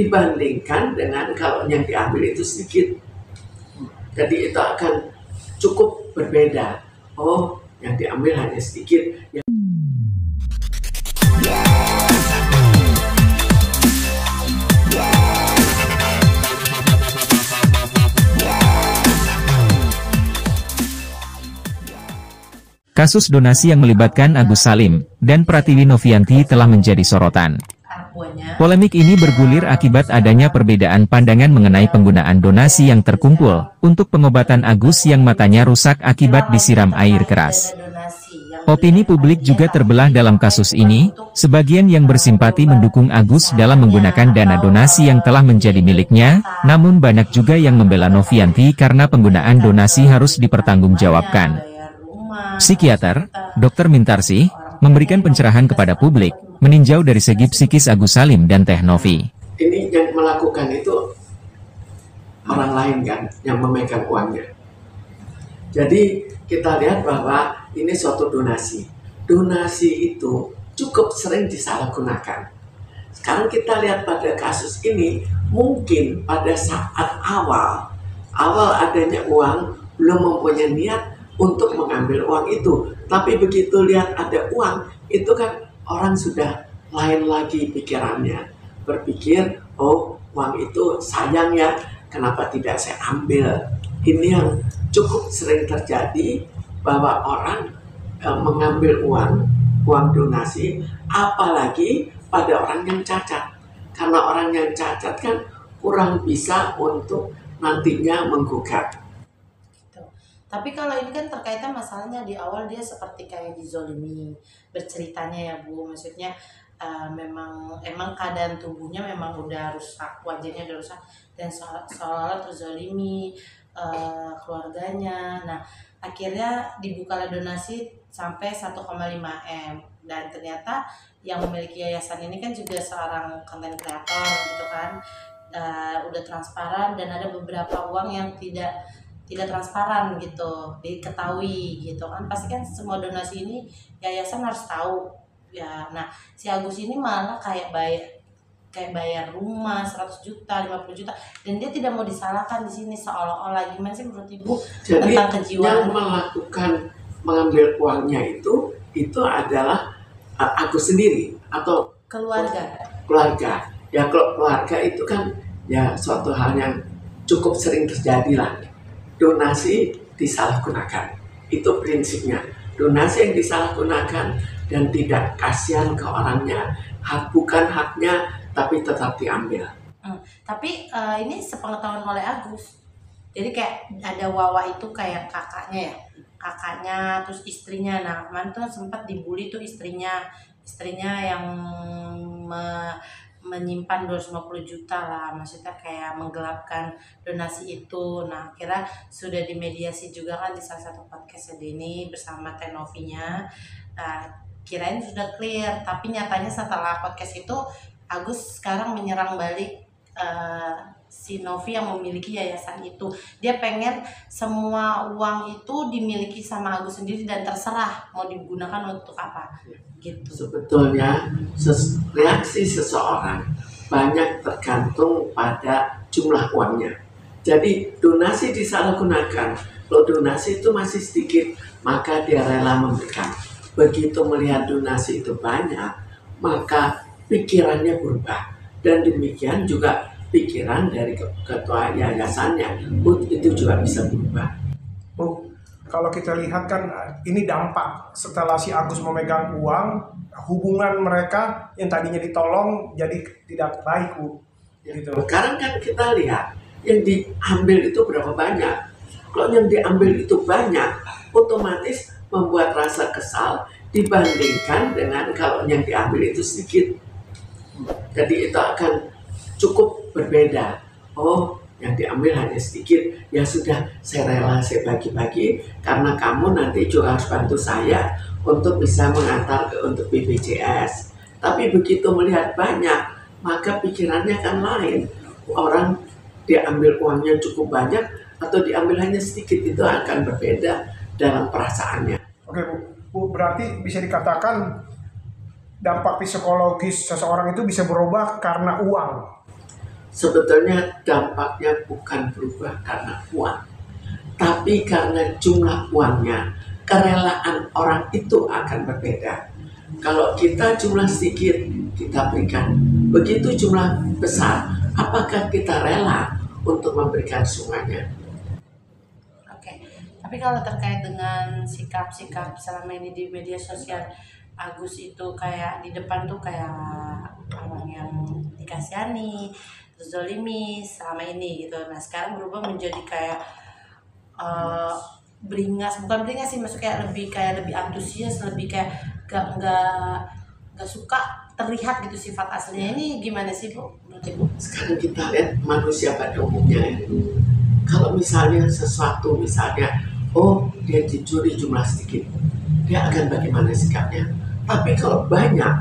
dibandingkan dengan kalau yang diambil itu sedikit. Jadi itu akan cukup berbeda. Oh, yang diambil hanya sedikit. Yang Kasus donasi yang melibatkan Agus Salim dan Pratiwi Novianti telah menjadi sorotan. Polemik ini bergulir akibat adanya perbedaan pandangan mengenai penggunaan donasi yang terkumpul untuk pengobatan Agus yang matanya rusak akibat disiram air keras. Opini publik juga terbelah dalam kasus ini, sebagian yang bersimpati mendukung Agus dalam menggunakan dana donasi yang telah menjadi miliknya, namun banyak juga yang membela Novianti karena penggunaan donasi harus dipertanggungjawabkan. Psikiater, Dr. Mintarsi, memberikan pencerahan kepada publik, meninjau dari segi psikis Agus Salim dan Teh Novi. Ini yang melakukan itu orang lain kan, yang memegang uangnya. Jadi kita lihat bahwa ini suatu donasi. Donasi itu cukup sering disalahgunakan. Sekarang kita lihat pada kasus ini, mungkin pada saat awal, awal adanya uang, belum mempunyai niat untuk mengambil uang itu. Tapi begitu lihat ada uang, itu kan orang sudah lain lagi pikirannya. Berpikir, oh uang itu sayang ya, kenapa tidak saya ambil? Ini yang cukup sering terjadi bahwa orang e, mengambil uang, uang donasi, apalagi pada orang yang cacat. Karena orang yang cacat kan kurang bisa untuk nantinya menggugat tapi kalau ini kan terkaitan masalahnya di awal dia seperti kayak dizolimi berceritanya ya Bu. Maksudnya uh, memang emang keadaan tubuhnya memang udah rusak, wajahnya udah rusak dan seolah-olah terzolimi uh, keluarganya. Nah, akhirnya dibuka donasi sampai 1,5 M dan ternyata yang memiliki yayasan ini kan juga seorang konten kreator gitu kan. Uh, udah transparan dan ada beberapa uang yang tidak tidak transparan gitu diketahui gitu kan. Pasti kan semua donasi ini yayasan harus tahu. Ya nah si Agus ini malah kayak bayar kayak bayar rumah 100 juta 50 juta dan dia tidak mau disalahkan di sini seolah-olah. Gimana sih menurut ibu Jadi, tentang kejiwaan? yang melakukan mengambil uangnya itu itu adalah Agus sendiri atau keluarga. Keluarga. Ya kalau keluarga itu kan ya suatu hal yang cukup sering terjadi lah donasi disalahgunakan. Itu prinsipnya. Donasi yang disalahgunakan dan tidak kasihan ke orangnya, hak bukan haknya, tapi tetap diambil. Hmm, tapi uh, ini sepengetahuan oleh Agus. Jadi kayak ada Wawa itu kayak kakaknya ya, kakaknya terus istrinya. Nah kemarin tuh sempat dibully tuh istrinya, istrinya yang me, menyimpan 250 juta lah. Maksudnya kayak menggelapkan donasi itu. Nah kira sudah dimediasi juga kan di salah satu podcast ini bersama Tenovinya. Nah, kirain sudah clear. Tapi nyatanya setelah podcast itu Agus sekarang menyerang balik uh, si Novi yang memiliki yayasan itu dia pengen semua uang itu dimiliki sama Agus sendiri dan terserah mau digunakan untuk apa gitu. Sebetulnya ses reaksi seseorang banyak tergantung pada jumlah uangnya. Jadi donasi disalahgunakan. Kalau donasi itu masih sedikit, maka dia rela memberikan. Begitu melihat donasi itu banyak, maka pikirannya berubah. Dan demikian juga pikiran dari ketua yayasannya itu juga bisa berubah. Oh, kalau kita lihat kan ini dampak setelah si Agus memegang uang hubungan mereka yang tadinya ditolong jadi tidak baik bu gitu. sekarang kan kita lihat yang diambil itu berapa banyak kalau yang diambil itu banyak otomatis membuat rasa kesal dibandingkan dengan kalau yang diambil itu sedikit jadi itu akan cukup berbeda. Oh yang diambil hanya sedikit. Ya sudah saya rela saya bagi-bagi. Karena kamu nanti juga harus bantu saya untuk bisa mengantar ke untuk BPJS tapi begitu melihat banyak maka pikirannya kan lain. Orang diambil uangnya cukup banyak atau diambil hanya sedikit itu akan berbeda dalam perasaannya. Oke Bu, Bu berarti bisa dikatakan dampak psikologis seseorang itu bisa berubah karena uang sebetulnya dampaknya bukan berubah karena uang, tapi karena jumlah uangnya, kerelaan orang itu akan berbeda. Kalau kita jumlah sedikit, kita berikan. Begitu jumlah besar, apakah kita rela untuk memberikan semuanya? Oke, tapi kalau terkait dengan sikap-sikap selama ini di media sosial, Agus itu kayak di depan tuh kayak orang yang dikasihani, zolimi selama ini gitu. Nah sekarang berubah menjadi kayak uh, beringas, bukan beringas sih, maksudnya kayak lebih kayak lebih antusias, lebih kayak gak nggak nggak suka terlihat gitu sifat aslinya ini gimana sih bu menurut ibu? Sekarang kita lihat manusia pada umumnya ya. Kalau misalnya sesuatu misalnya, oh dia dicuri jumlah sedikit, dia akan bagaimana sikapnya? Tapi kalau banyak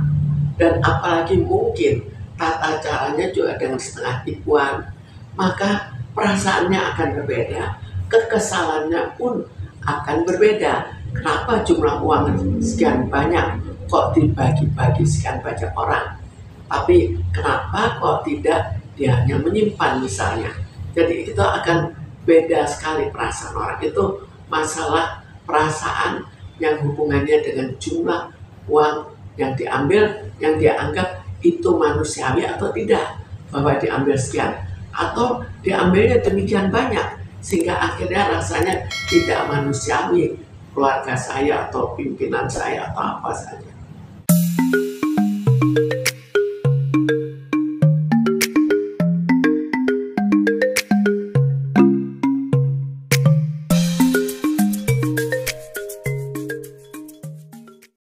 dan apalagi mungkin tata caranya juga dengan setengah tipuan, maka perasaannya akan berbeda, kekesalannya pun akan berbeda. Kenapa jumlah uang sekian banyak kok dibagi-bagi sekian banyak orang? Tapi kenapa kok tidak dia hanya menyimpan misalnya? Jadi itu akan beda sekali perasaan orang itu masalah perasaan yang hubungannya dengan jumlah uang yang diambil yang dia anggap itu manusiawi atau tidak. Bahwa diambil sekian atau diambilnya demikian banyak sehingga akhirnya rasanya tidak manusiawi keluarga saya atau pimpinan saya atau apa saja